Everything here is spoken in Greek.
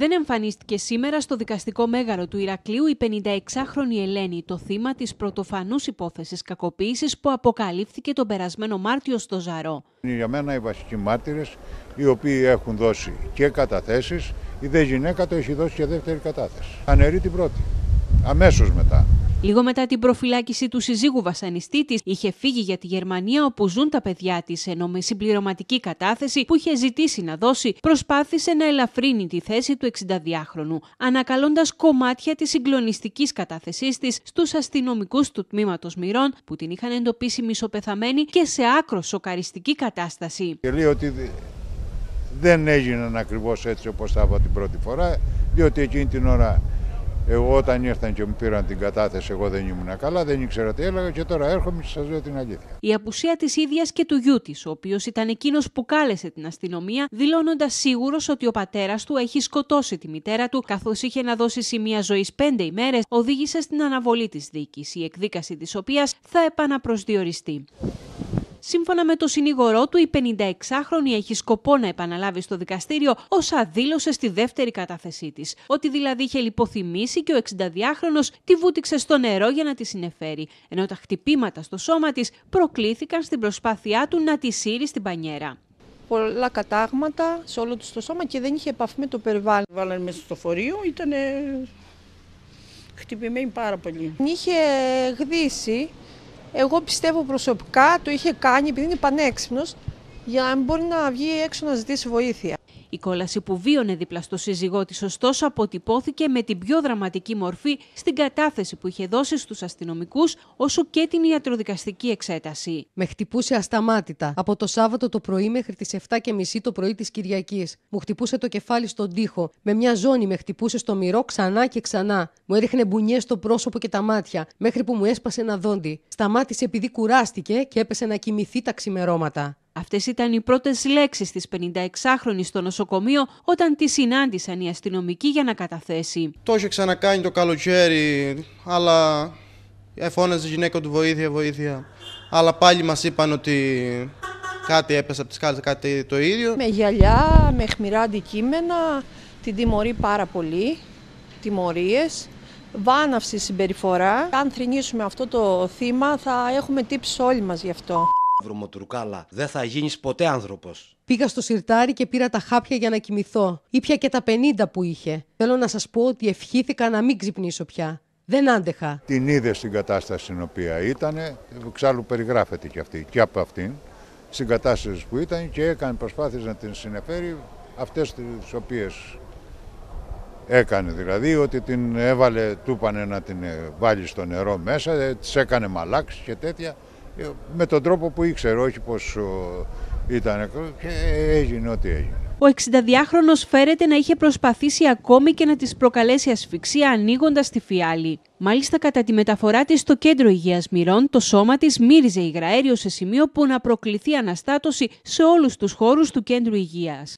Δεν εμφανίστηκε σήμερα στο δικαστικό μέγαρο του Ηρακλείου η 56χρονη Ελένη, το θύμα της πρωτοφανούς υπόθεσης κακοποίησης που αποκαλύφθηκε τον περασμένο Μάρτιο στο Ζαρό. Για μένα οι βασικοί μάρτυρες, οι οποίοι έχουν δώσει και καταθέσεις, η δε γυναίκα το έχει δώσει και δεύτερη κατάθεση. Αναιρεί την πρώτη, αμέσως μετά. Λίγο μετά την προφυλάκηση του συζύγου βασανιστή της, είχε φύγει για τη Γερμανία όπου ζουν τα παιδιά της, ενώ με συμπληρωματική κατάθεση που είχε ζητήσει να δώσει, προσπάθησε να ελαφρύνει τη θέση του 62χρονου, ανακαλώντας κομμάτια της συγκλονιστικής κατάθεσής της στους αστυνομικούς του τμήματος Μυρών που την είχαν εντοπίσει μισοπεθαμένη και σε άκρο σοκαριστική κατάσταση. Και λέει ότι δεν έγιναν ακριβώς έτσι όπως θα την πρώτη φορά, διότι εκείνη την ώρα εγώ όταν ήρθαν και μου πήραν την κατάθεση, εγώ δεν ήμουν καλά, δεν ήξερα τι έλεγα και τώρα έρχομαι και σας λέω την αλήθεια. Η απουσία της ίδιας και του γιού της, ο οποίος ήταν εκείνος που κάλεσε την αστυνομία, δηλώνοντας σίγουρος ότι ο πατέρας του έχει σκοτώσει τη μητέρα του, καθώς είχε να δώσει σημεία ζωής πέντε ημέρες, οδήγησε στην αναβολή της δίκης, η εκδίκαση της οποίας θα επαναπροσδιοριστεί. Σύμφωνα με το συνήγορό του, η 56χρονη έχει σκοπό να επαναλάβει στο δικαστήριο όσα δήλωσε στη δεύτερη κατάθεσή της. Ότι δηλαδή είχε λιποθυμήσει και ο 62χρονο τη βούτυξε στο νερό για να τη συνεφέρει, ενώ τα χτυπήματα στο σώμα της προκλήθηκαν στην προσπάθειά του να τη σύρει στην πανιέρα πολλά κατάγματα σε όλο τους το σώμα και δεν είχε επαφή με το περιβάλλον. Βάλανε μέσα στο φορείο, ήταν χτυπημένη πάρα πολύ. Είχε γδίσει εγώ πιστεύω προσωπικά το είχε κάνει επειδή είναι πανέξυπνος για να μπορεί να βγει έξω να ζητήσει βοήθεια. Η κόλαση που βίωνε δίπλα στο σύζυγό της ωστόσο αποτυπώθηκε με την πιο δραματική μορφή στην κατάθεση που είχε δώσει στους αστυνομικούς όσο και την ιατροδικαστική εξέταση. Με χτυπούσε ασταμάτητα από το Σάββατο το πρωί μέχρι τις 7.30 το πρωί της Κυριακής. Μου χτυπούσε το κεφάλι στον τοίχο. Με μια ζώνη με χτυπούσε στο μυρό ξανά και ξανά. Μου έριχνε μπουνιές στο πρόσωπο και τα μάτια μέχρι που μου έσπασε ένα δόντι. Σταμάτησε επειδή κουράστηκε και έπεσε να κοιμηθεί τα ξημερώματα. Αυτές ήταν οι πρώτες λέξεις της 56χρονης στο νοσοκομείο όταν τη συνάντησαν οι αστυνομικοί για να καταθέσει. Το είχε ξανακάνει το καλοκαίρι, αλλά εφώναζε η γυναίκα του βοήθεια, βοήθεια. Αλλά πάλι μας είπαν ότι κάτι έπεσε από τις κάλες, κάτι το ίδιο. Με γυαλιά, με χμηρά αντικείμενα, την τιμωρεί πάρα πολύ, τιμωρίες, βάναυση συμπεριφορά. Αν θρυνήσουμε αυτό το θύμα θα έχουμε τύψει όλοι μας γι' αυτό. Βρωμοτουρκάλα, δεν θα γίνεις ποτέ άνθρωπος. Πήγα στο σιρτάρι και πήρα τα χάπια για να κοιμηθώ. Ήπια και τα 50 που είχε. Θέλω να σας πω ότι ευχήθηκα να μην ξυπνήσω πια. Δεν άντεχα. Την είδε στην κατάσταση στην οποία ήταν, εξάλλου περιγράφεται και αυτή και από αυτήν, στην κατάσταση που ήταν και έκανε προσπάθειες να την συνεφέρει αυτές τις οποίες έκανε δηλαδή, ότι την έβαλε, του είπανε να την βάλει στο νερό μέσα, τις έκανε μαλάξεις και τέτοια με τον τρόπο που ήξερε, όχι πως ήταν και έγινε ό,τι έγινε. Ο 62χρονος φέρεται να είχε προσπαθήσει ακόμη και να της προκαλέσει ασφυξία ανοίγοντας τη φιάλη. Μάλιστα κατά τη μεταφορά της στο κέντρο υγείας Μυρών, το σώμα της μύριζε υγραέριο σε σημείο που να προκληθεί αναστάτωση σε όλους τους χώρους του κέντρου υγείας.